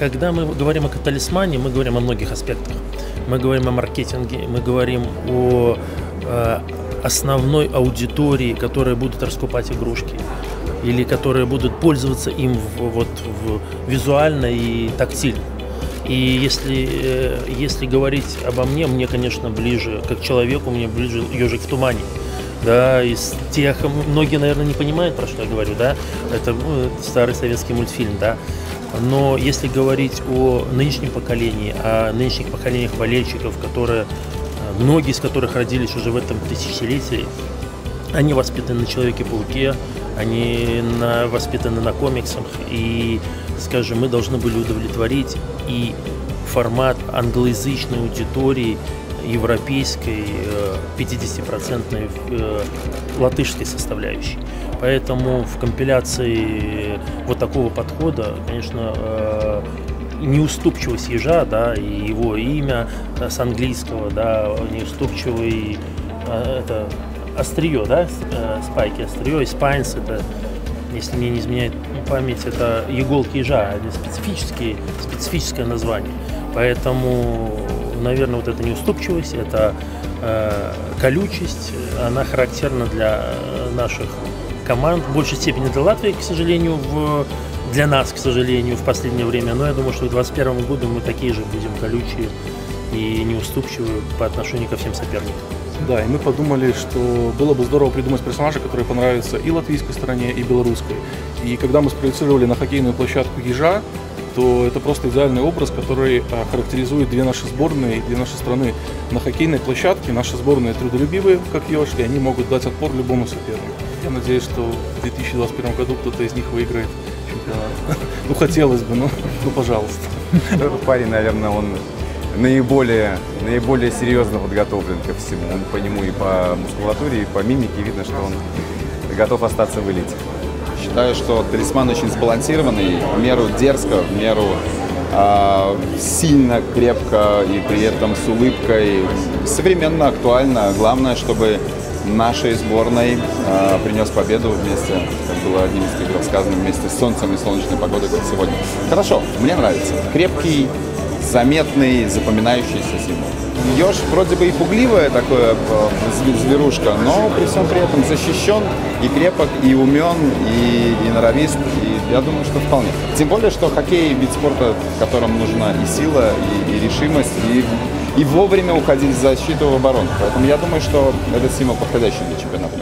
когда мы говорим о талисмане, мы говорим о многих аспектах. Мы говорим о маркетинге, мы говорим о э, основной аудитории, которая будет раскупать игрушки или которые будут пользоваться им вот, в, визуально и тактильно. И если, э, если говорить обо мне, мне, конечно, ближе, как человеку, мне ближе ежик в тумане. Да, из тех, многие, наверное, не понимают, про что я говорю, да, это ну, старый советский мультфильм, да, но если говорить о нынешнем поколении, о нынешних поколениях болельщиков, которые, многие из которых родились уже в этом тысячелетии, они воспитаны на Человеке-пауке, они на, воспитаны на комиксах, и, скажем, мы должны были удовлетворить и формат англоязычной аудитории, европейской, 50-процентной э, латышской составляющей. Поэтому в компиляции вот такого подхода, конечно, э, неуступчивость ежа, да, и его имя с английского, да, неуступчивый это острие, да, э, спайки, острие, и спайнс, это, если мне не изменяет память, это иголки ежа, это специфические, специфическое название. Поэтому, наверное, вот эта неуступчивость, это э, колючесть, она характерна для наших команд, в большей степени для Латвии, к сожалению, в, для нас, к сожалению, в последнее время. Но я думаю, что к 2021 году мы такие же будем колючие и неуступчивые по отношению ко всем соперникам. Да, и мы подумали, что было бы здорово придумать персонажа, который понравится и латвийской стороне, и белорусской. И когда мы спроецировали на хоккейную площадку ежа, то это просто идеальный образ, который а, характеризует две наши сборные, две наши страны. На хоккейной площадке наши сборные трудолюбивые, как еж, и они могут дать отпор любому сопернику. Я надеюсь, что в 2021 году кто-то из них выиграет чемпионат. Ну, хотелось бы, но ну, пожалуйста. Парень, наверное, он наиболее, наиболее серьезно подготовлен ко всему. Он по нему и по мускулатуре, и по мимике видно, что он готов остаться в элите. Считаю, что талисман очень сбалансированный, в меру дерзко, в меру э, сильно, крепко и при этом с улыбкой. Современно, актуально. Главное, чтобы нашей сборной э, принес победу вместе, как было одним из игров сказано, вместе с солнцем и солнечной погодой, как сегодня. Хорошо, мне нравится. Крепкий, заметный, запоминающийся символ. Еж вроде бы и пугливая такое э, зверушка, но при всем при этом защищен и крепок, и умен, и, и норовист, и я думаю, что вполне. Тем более, что хоккей вид спорта, в нужна и сила, и, и решимость, и, и вовремя уходить в защиту в оборону. Поэтому я думаю, что этот символ подходящий для чемпионата.